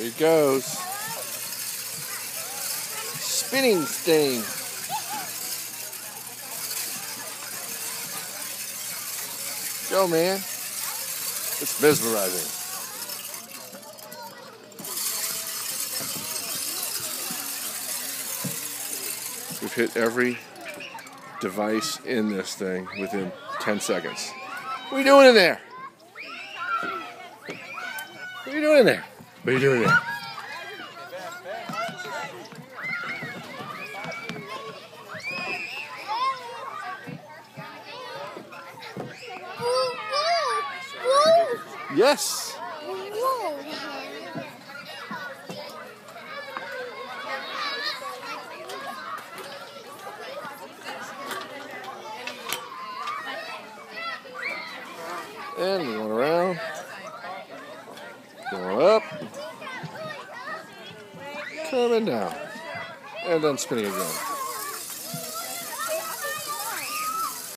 he goes. Spinning sting. Go, man. It's mesmerizing. We've hit every device in this thing within 10 seconds. What are you doing in there? What are you doing in there? What are you doing in there? Yes. And going around. Going up. Coming down. And then spinning again.